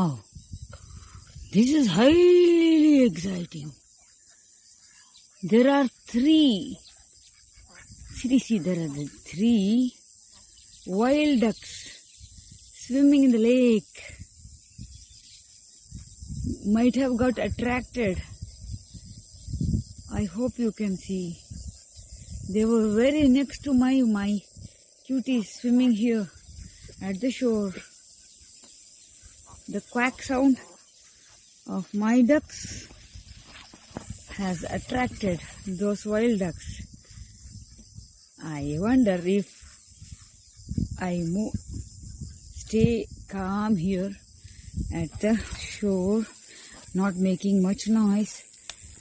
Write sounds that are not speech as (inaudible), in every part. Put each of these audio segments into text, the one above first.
Wow. This is highly exciting. There are three. See, see, there are the three wild ducks swimming in the lake. Might have got attracted. I hope you can see. They were very next to my my cuties swimming here at the shore. The quack sound of my ducks has attracted those wild ducks. I wonder if I move, stay calm here at the shore, not making much noise.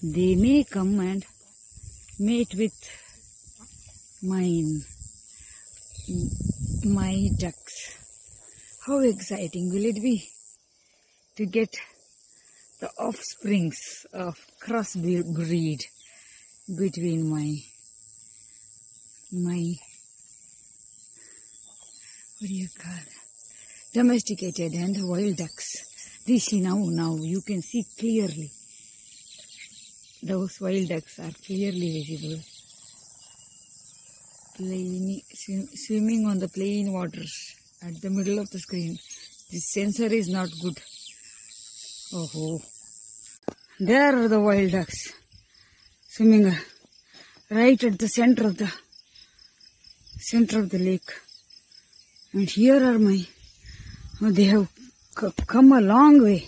They may come and mate with mine, my ducks. How exciting will it be to get the offsprings of crossbreed between my my what do you call domesticated and wild ducks. This now now you can see clearly. Those wild ducks are clearly visible. Plain, swim, swimming on the plain waters at the middle of the screen. This sensor is not good. Oh, there are the wild ducks swimming uh, right at the center of the center of the lake. And here are my, oh, they have come a long way.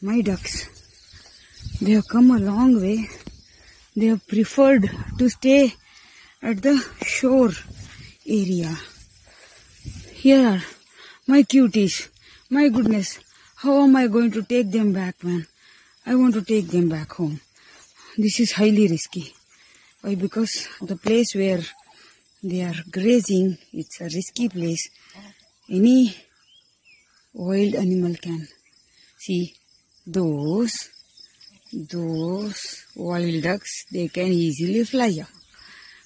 My ducks, they have come a long way. They have preferred to stay at the shore area. Here are my cuties. My goodness, how am I going to take them back, man? I want to take them back home. This is highly risky. Why? Because the place where they are grazing, it's a risky place. Any wild animal can see those those wild ducks they can easily fly off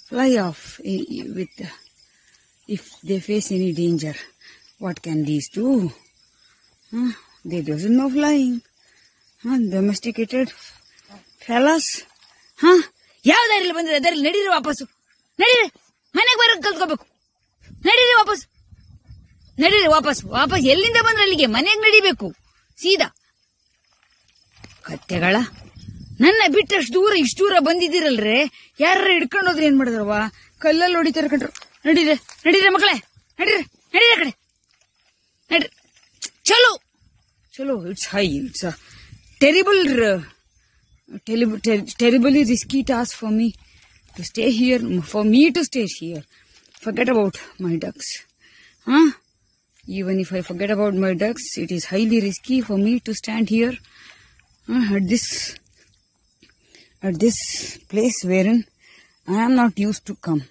fly off i- with if they face any danger what can these do huh? They doesn't know flying. Huh? domesticated fellas. Huh? ಯಾವ ದಾರಿಲಿ ಬಂದಿದೆ ದಾರಿಲಿ ನಡೀರಿ ವಾಪಸ್ಸು. ನಡೀರಿ. ಮನೆಗೆ ಬರೋದು ಕಲ್ತ್ಕೋಬೇಕು. ನಡೀರಿ ವಾಪಸ್ ನಡೀರಿ ವಾಪಸ್ ವಾಪಸ್ ಎಲ್ಲಿಂದ ಬಂದ್ರೆ ಅಲ್ಲಿಗೆ? ಮನೆಗೆ ನಡಿಬೇಕು. ಸೀದಾ. ಕತ್ತೆಗಳ, ನನ್ನ ಬಿಟ್ಟಷ್ಟು ದೂರ ಇಷ್ಟು ದೂರ ಬಂದಿದ್ದೀರಲ್ರೇ? ಯಾರ ಹಿಡ್ಕೊಂಡು ಹೋದ್ರೆ ಏನ್ ಕಲ್ಲಲ್ಲಿ ಹೊಡಿತಾರೆ ಕಣ್ರು ನಡೀರೆ. ನಡೀರೆ ಮಕ್ಕಳೇ. ನಡೀರೆ. ನಡೀರೆ ಕಡೆ. ನಡ್ರಿ. ಚಲೋ. Chalo, it's high. It's a terrible, uh, terribly risky task for me to stay here. For me to stay here. Forget about my ducks. Huh? Even if I forget about my ducks, it is highly risky for me to stand here at this at this place wherein I am not used to come.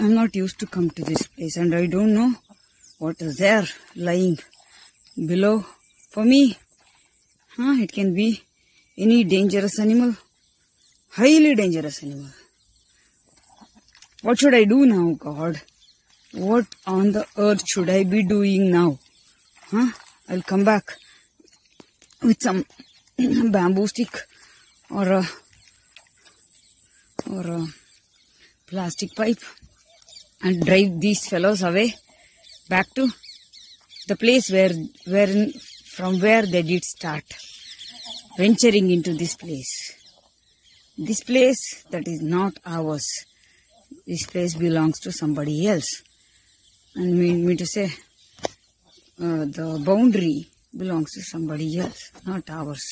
I'm not used to come to this place and I don't know what is there lying below for me. Huh? It can be any dangerous animal, highly dangerous animal. What should I do now, God? What on the earth should I be doing now? Huh? I'll come back with some (clears throat) bamboo stick or a or a plastic pipe and drive these fellows away back to the place where where from where they did start venturing into this place. This place that is not ours. This place belongs to somebody else. And mean me to say, uh, the boundary belongs to somebody else, not ours.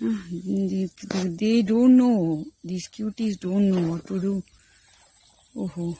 Uh, they, they don't know, these cuties don't know what to do. Oh,